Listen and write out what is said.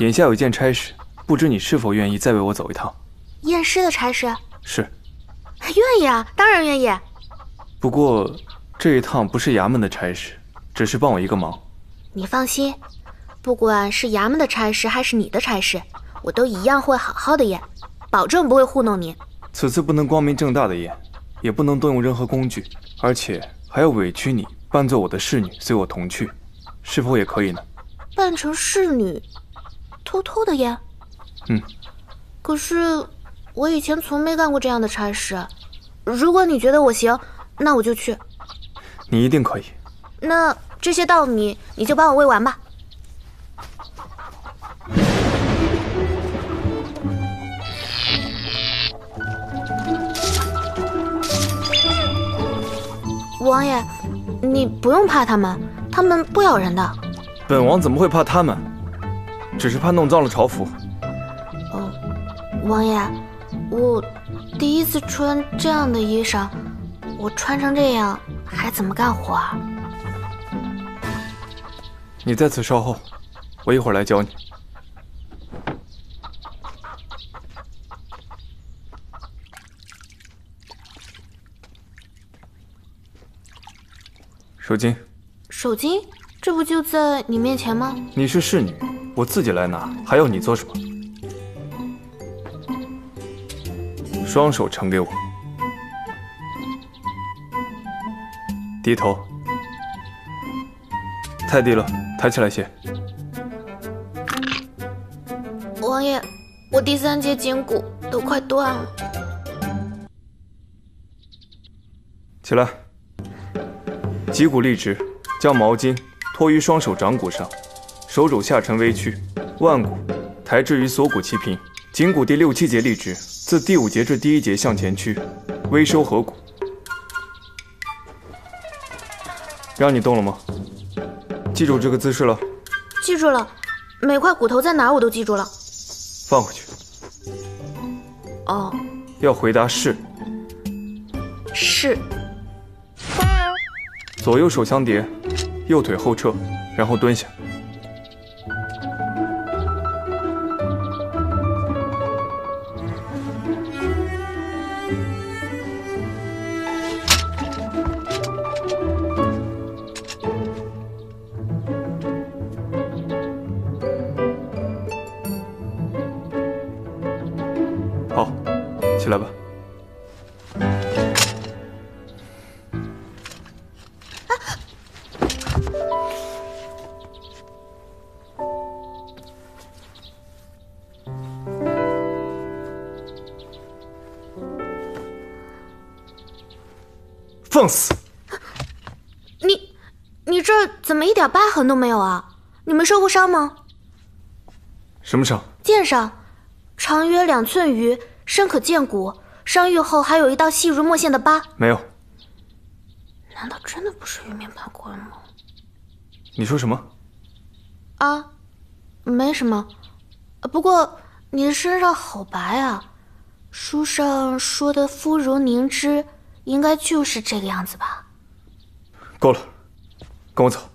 眼下有一件差事，不知你是否愿意再为我走一趟？验尸的差事？是。愿意啊，当然愿意。不过这一趟不是衙门的差事，只是帮我一个忙。你放心，不管是衙门的差事还是你的差事，我都一样会好好的验，保证不会糊弄你。此次不能光明正大的验，也不能动用任何工具，而且还要委屈你扮作我的侍女，随我同去，是否也可以呢？扮成侍女，偷偷的验？嗯。可是我以前从没干过这样的差事。如果你觉得我行，那我就去。你一定可以。那这些稻米你就帮我喂完吧。王爷，你不用怕他们，他们不咬人的。本王怎么会怕他们？只是怕弄脏了朝服。哦，王爷，我第一次穿这样的衣裳，我穿成这样还怎么干活啊？你在此稍后，我一会儿来教你。手巾，手巾，这不就在你面前吗？你是侍女，我自己来拿，还要你做什么？双手呈给我，低头，太低了，抬起来些。王爷，我第三节颈骨都快断了。起来。脊骨立直，将毛巾托于双手掌骨上，手肘下沉微屈，腕骨抬至与锁骨齐平，颈骨第六七节立直，自第五节至第一节向前屈，微收合骨。让你动了吗？记住这个姿势了。记住了，每块骨头在哪我都记住了。放回去。哦。要回答是。是。左右手相叠，右腿后撤，然后蹲下。起来吧。放肆！你，你这怎么一点疤痕都没有啊？你没受过伤吗？什么伤？剑伤，长约两寸余，深可见骨。伤愈后还有一道细如墨线的疤。没有。难道真的不是玉面判官吗？你说什么？啊，没什么。不过你的身上好白啊，书上说的肤如凝脂。应该就是这个样子吧。够了，跟我走。